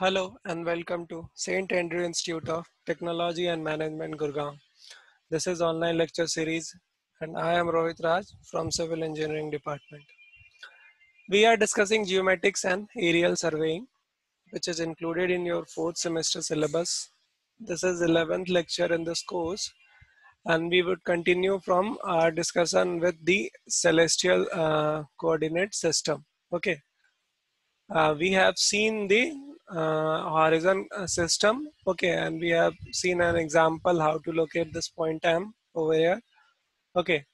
Hello and welcome to St. Andrew Institute of Technology and Management, Gurgaon. This is online lecture series and I am Rohit Raj from Civil Engineering Department. We are discussing geomatics and aerial surveying, which is included in your fourth semester syllabus. This is 11th lecture in this course and we would continue from our discussion with the celestial uh, coordinate system. Okay. Uh, we have seen the horizon uh, system. Okay. And we have seen an example how to locate this point M over here. Okay.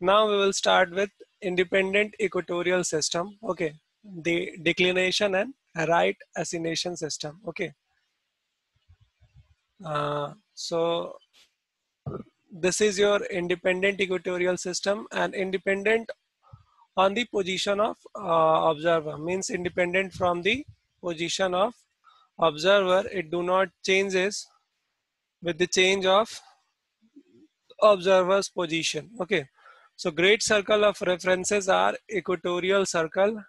Now we will start with independent equatorial system. Okay. The declination and right ascension system. Okay. Uh, so this is your independent equatorial system and independent on the position of uh, observer means independent from the position of observer it do not changes with the change of observer's position okay. So great circle of references are equatorial circle.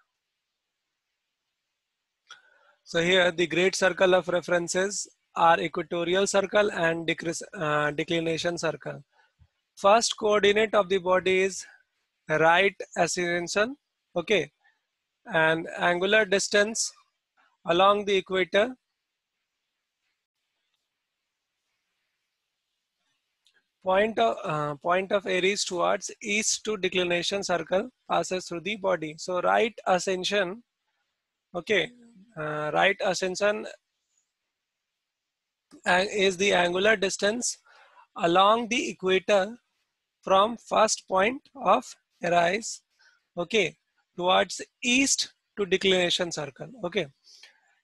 So here the great circle of references are equatorial circle and uh, declination circle. First coordinate of the body is right ascension, okay, and angular distance along the equator point of uh, point of Aries towards east to declination circle passes through the body. So right ascension, okay, uh, right ascension is the angular distance along the equator from first point of Aries, okay, towards east to declination circle, okay.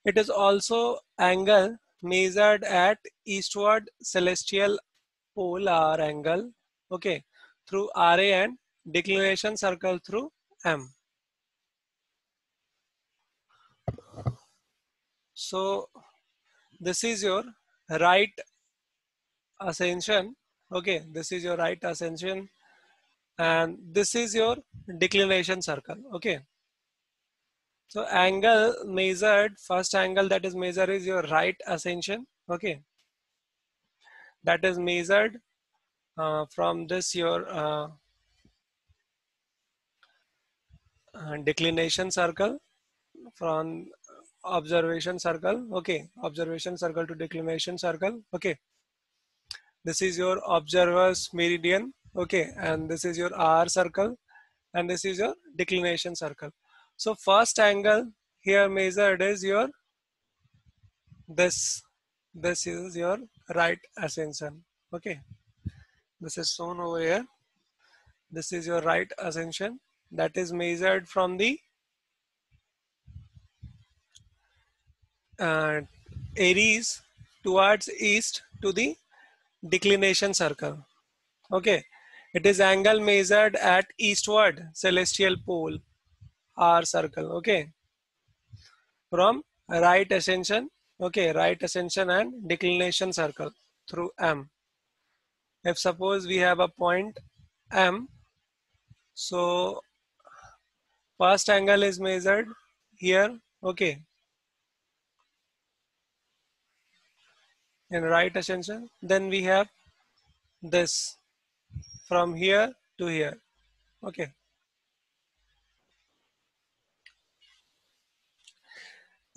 It is also angle measured at eastward celestial polar angle, okay, through RA and declination circle through M. So this is your right ascension okay this is your right ascension and this is your declination circle okay so angle measured first angle that is measured is your right ascension okay? That is measured uh, from this your uh, uh, declination circle from observation circle okay? Observation circle to declination circle okay? This is your observer's meridian okay? And this is your hour circle and this is your declination circle so first angle here measured is your this this is your right ascension. Okay. This is shown over here. This is your right ascension. That is measured from the uh, Aries towards east to the declination circle. Okay, it is angle measured at eastward celestial pole hour circle. Okay, from right ascension. Okay, right ascension and declination circle through M. If suppose we have a point M, so first angle is measured here. Okay, in right ascension then we have this from here to here okay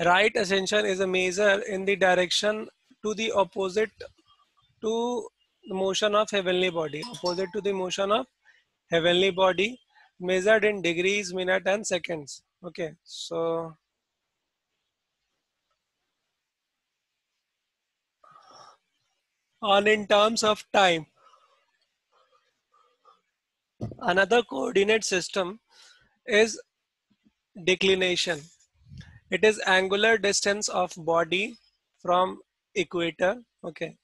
right ascension is a measure in the direction to the opposite to the motion of heavenly body opposite to the motion of heavenly body measured in degrees minute and seconds okay so on in terms of time. Another coordinate system is declination. It is angular distance of body from equator. Okay.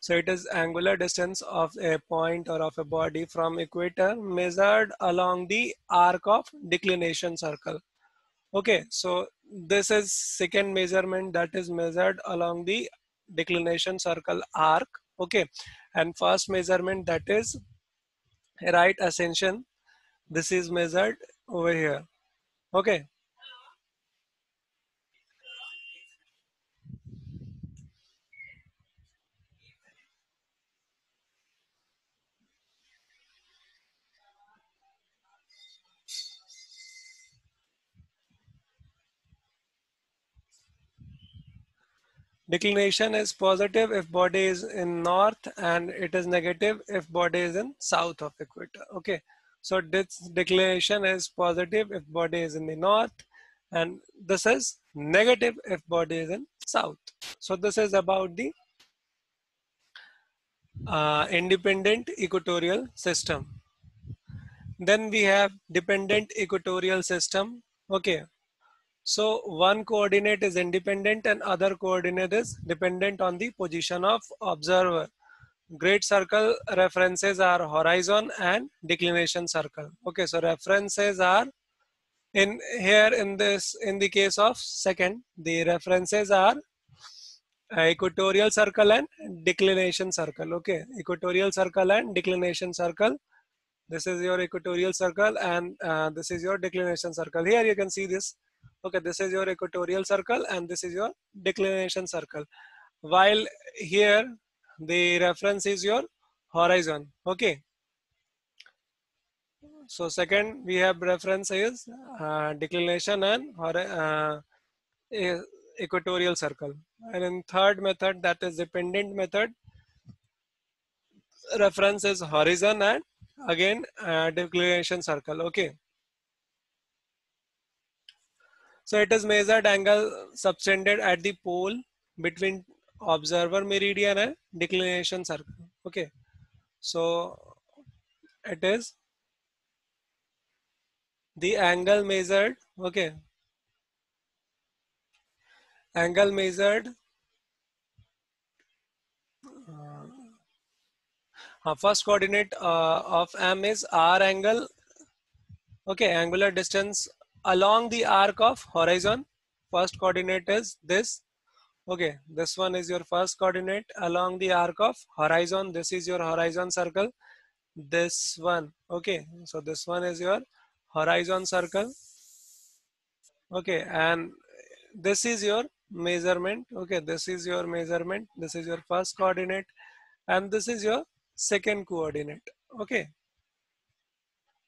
So it is angular distance of a point or of a body from equator measured along the arc of declination circle. Okay. So this is second measurement that is measured along the declination circle arc okay and first measurement that is right ascension this is measured over here okay Declination is positive if body is in north and it is negative if body is in south of equator. Okay. So this declination is positive if body is in the north and this is negative if body is in south. So this is about the uh, independent equatorial system. Then we have dependent equatorial system. Okay. So one coordinate is independent and other coordinate is dependent on the position of observer. Great circle references are horizon and declination circle. Okay, so references are in here in this in the case of second the references are equatorial circle and declination circle okay equatorial circle and declination circle this is your equatorial circle and uh, this is your declination circle here you can see this okay this is your equatorial circle and this is your declination circle. While here the reference is your horizon. Okay. So second we have reference is uh, declination and uh, equatorial circle. And in third method that is dependent method reference is horizon and again uh, declination circle. Okay so it is measured angle subtended at the pole between observer meridian and declination circle. Okay. So it is the angle measured. Okay. Angle measured uh, first coordinate uh, of m is hour angle. Okay angular distance along the arc of horizon first coordinate is this. Okay this one is your first coordinate. Along the arc of horizon this is your horizon circle. This one okay so this one is your horizon circle. Okay and this is your measurement. Okay this is your measurement. This is your first coordinate. And this is your second coordinate. Okay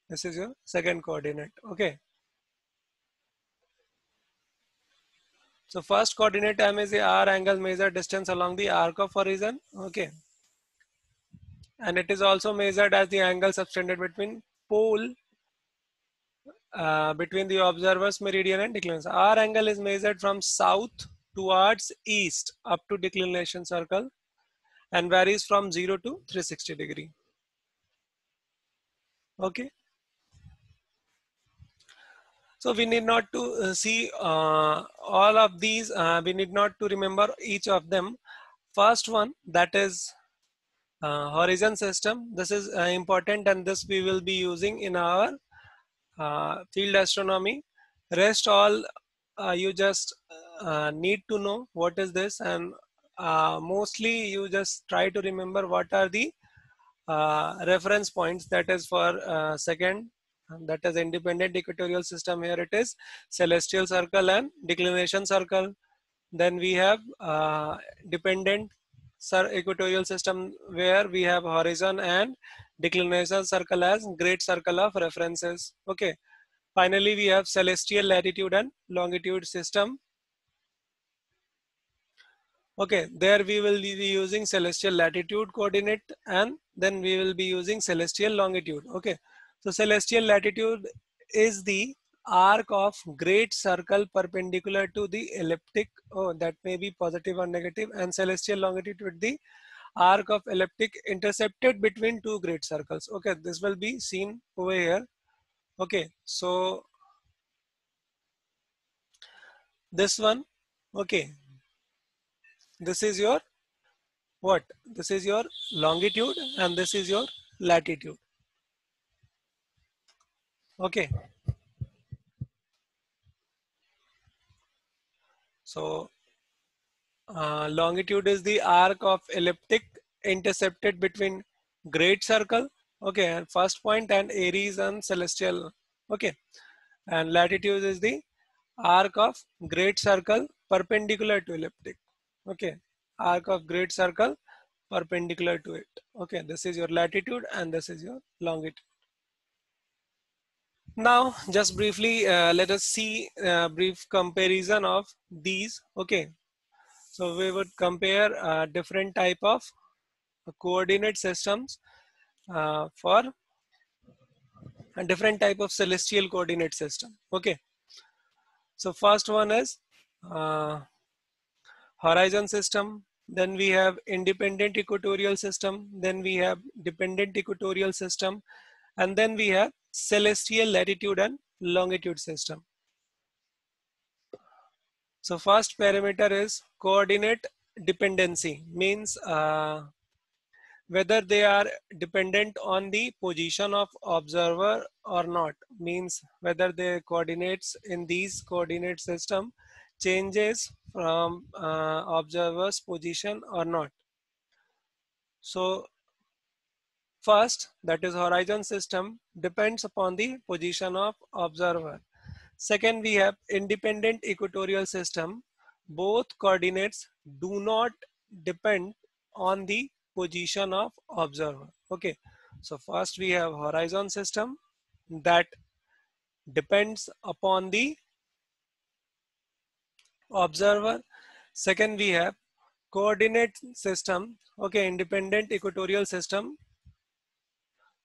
this is your second coordinate. Okay so first coordinate m is the hour angle measured distance along the arc of horizon okay and it is also measured as the angle subtended between pole uh, between the observer's meridian and declination. hour angle is measured from south towards east up to declination circle and varies from 0 to 360 degree. Okay. So we need not to uh, see uh, all of these. Uh, we need not to remember each of them. First one that is horizon system. This is important and this we will be using in our field astronomy. Rest all you just need to know what is this and uh, mostly you just try to remember what are the uh, reference points that is for uh, second that is independent equatorial system. Here it is celestial circle and declination circle. Then we have uh, dependent equatorial system where we have horizon and declination circle as great circle of references. Okay. Finally we have celestial latitude and longitude system. Okay, there we will be using celestial latitude coordinate and then we will be using celestial longitude. Okay, so celestial latitude is the arc of great circle perpendicular to the ecliptic. Oh, that may be positive or negative and celestial longitude the arc of ecliptic intercepted between two great circles. Okay, this will be seen over here. Okay, so this one, okay, this is your what this is your longitude and this is your latitude okay. So uh, longitude is the arc of ecliptic intercepted between great circle okay and first point and aries and celestial okay and latitude is the arc of great circle perpendicular to ecliptic okay arc of great circle perpendicular to it okay this is your latitude and this is your longitude now just briefly uh, let us see a brief comparison of these okay So we would compare uh, different type of coordinate systems uh, for a different type of celestial coordinate system. Okay. So first one is uh, horizon system. Then we have independent equatorial system. Then we have dependent equatorial system. And then we have celestial latitude and longitude system. So first parameter is coordinate dependency means uh, whether they are dependent on the position of observer or not means whether the coordinates in these coordinate system changes from uh, observer's position or not. So first that is horizon system depends upon the position of observer. Second we have independent equatorial system. Both coordinates do not depend on the position of observer. Okay, so first we have horizon system that depends upon the observer. Second we have coordinate system, okay, independent equatorial system.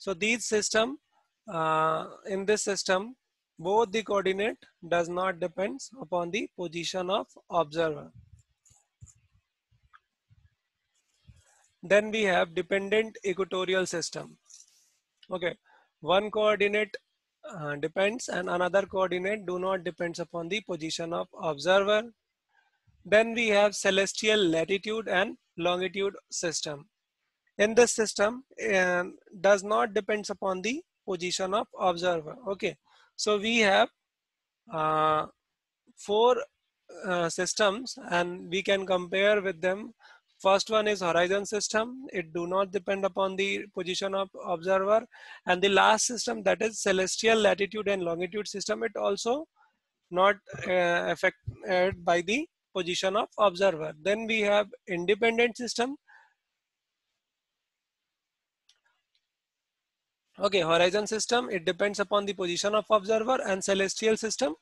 So these system, uh, in this system, both the coordinate does not depends upon the position of observer. Then we have dependent equatorial system. Okay, one coordinate uh, depends and another coordinate do not depends upon the position of observer. Then we have celestial latitude and longitude system. In this system, uh, does not depends upon the position of observer. Okay, so we have uh, four uh, systems and we can compare with them First one is horizon system. It do not depend upon the position of observer. And the last system that is celestial latitude and longitude system. It also not uh, affected by the position of observer. Then we have independent system. Okay, horizon system, it depends upon the position of observer and celestial system.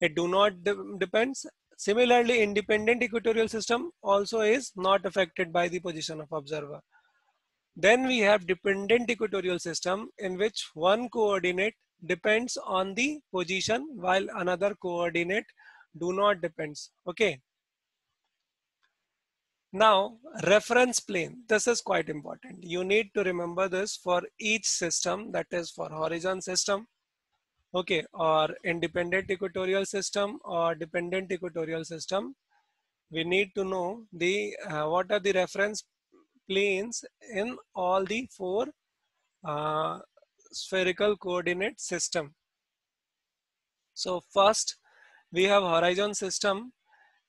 It do not de depends Similarly, independent equatorial system also is not affected by the position of observer. Then we have dependent equatorial system in which one coordinate depends on the position while another coordinate do not depends. Okay. Now, reference plane. This is quite important. You need to remember this for each system that is for horizon system, okay or independent equatorial system or dependent equatorial system we need to know the uh, what are the reference planes in all the four uh, spherical coordinate system so first we have horizon system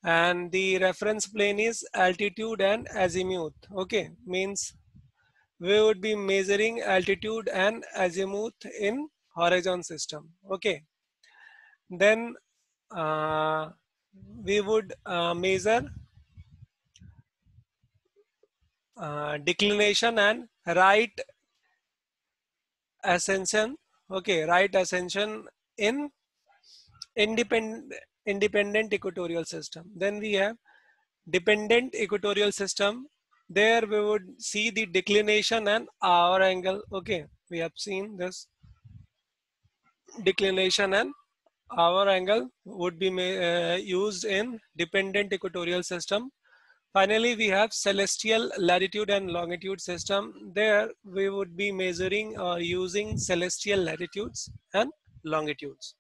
and the reference plane is altitude and azimuth. Okay means we would be measuring altitude and azimuth in horizon system. Okay then uh, we would uh, measure uh, declination and right ascension. Okay right ascension in independent independent equatorial system then we have dependent equatorial system there we would see the declination and hour angle okay we have seen this declination and hour angle would be uh, used in dependent equatorial system. Finally, we have celestial latitude and longitude system. There we would be measuring or using celestial latitudes and longitudes.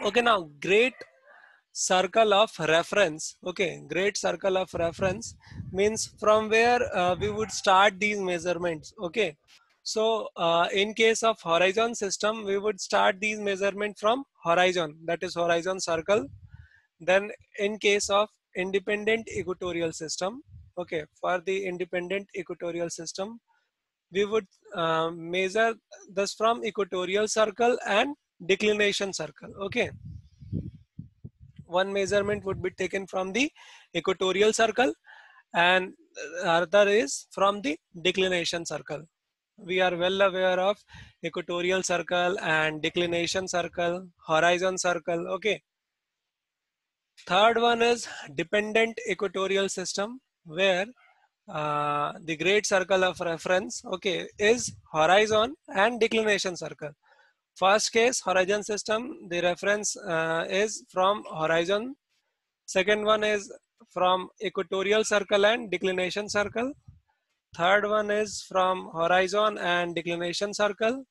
Okay, now great circle of reference. Okay, great circle of reference means from where uh, we would start these measurements. Okay, so uh, in case of horizon system, we would start these measurement from horizon, that is horizon circle. Then in case of independent equatorial system, okay, for the independent equatorial system, we would uh, measure this from equatorial circle and declination circle, okay. One measurement would be taken from the equatorial circle and other is from the declination circle we are well aware of equatorial circle and declination circle, horizon circle, okay. Third one is dependent equatorial system where uh, the great circle of reference, okay, is horizon and declination circle. First case, horizon system, the reference uh, is from horizon. Second one is from equatorial circle and declination circle. Third one is from horizon and declination circle.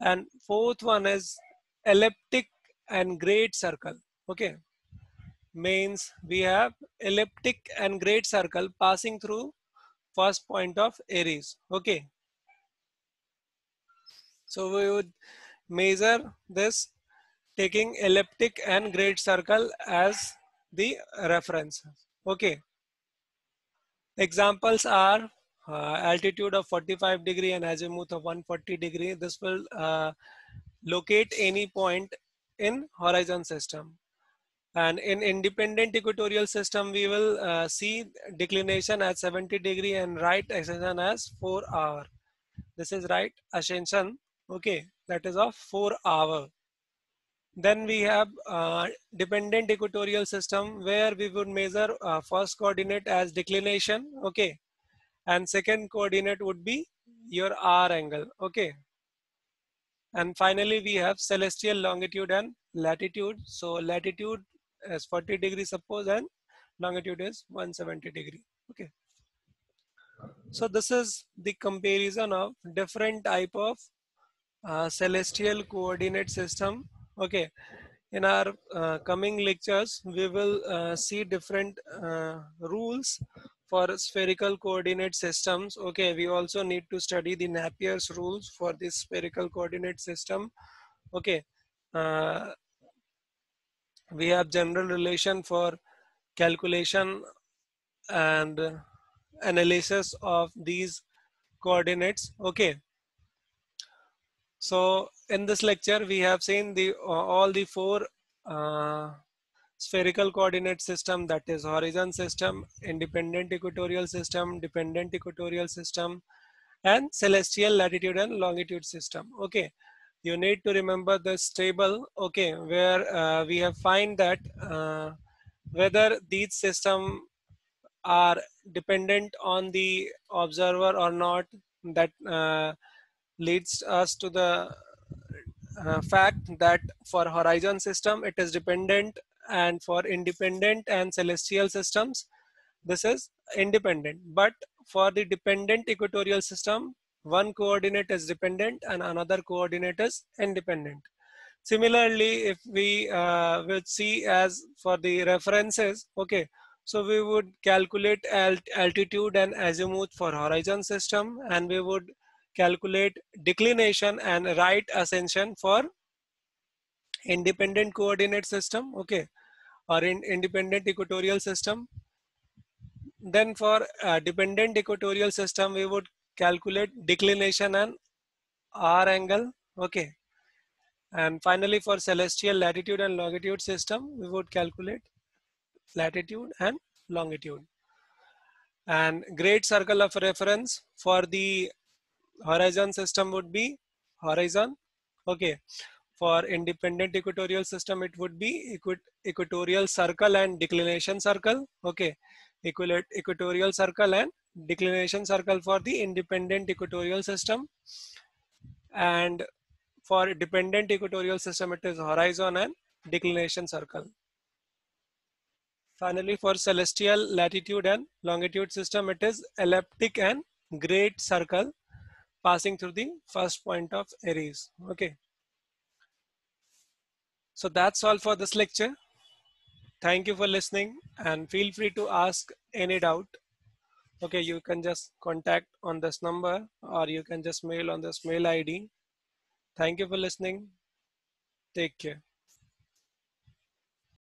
And fourth one is ecliptic and great circle. Okay. Means we have ecliptic and great circle passing through first point of Aries. Okay. So we would measure this taking ecliptic and great circle as the reference. Okay. Examples are uh, altitude of 45 degree and azimuth of 140 degree. This will uh, locate any point in horizon system. And in independent equatorial system, we will uh, see declination at 70 degree and right ascension as 4 hour. This is right ascension, okay, that is of 4 hour. Then we have uh, dependent equatorial system where we would measure uh, first coordinate as declination, okay, and second coordinate would be your hour angle, okay. And finally, we have celestial longitude and latitude. So latitude is 40 degrees suppose and longitude is 170 degree, okay. So this is the comparison of different type of uh, celestial coordinate system. Okay. In our uh, coming lectures we will uh, see different uh, rules for spherical coordinate systems. Okay. We also need to study the napier's rules for this spherical coordinate system. Okay. Uh, we have general relation for calculation and analysis of these coordinates. Okay so in this lecture, we have seen the uh, all the four uh, spherical coordinate system that is horizon system, independent equatorial system, dependent equatorial system, and celestial latitude and longitude system. Okay, you need to remember this table. Okay, where uh, we have find that uh, whether these system are dependent on the observer or not that uh, leads us to the uh, fact that for horizon system it is dependent and for independent and celestial systems this is independent. But for the dependent equatorial system one coordinate is dependent and another coordinate is independent. Similarly if we uh, will see as for the references okay so we would calculate alt altitude and azimuth for horizon system and we would calculate declination and right ascension for independent coordinate system okay or in independent equatorial system. Then for uh, dependent equatorial system we would calculate declination and hour angle okay. And finally for celestial latitude and longitude system we would calculate latitude and longitude. And great circle of reference for the horizon system would be horizon. Okay. For independent equatorial system, it would be equatorial circle and declination circle. Okay. Equatorial circle and declination circle for the independent equatorial system. And for dependent equatorial system, it is horizon and declination circle. Finally, for celestial latitude and longitude system, it is ecliptic and great circle passing through the first point of Aries. Okay. So that's all for this lecture. Thank you for listening and feel free to ask any doubt. Okay, you can just contact on this number or you can just mail on this mail ID. Thank you for listening. Take care.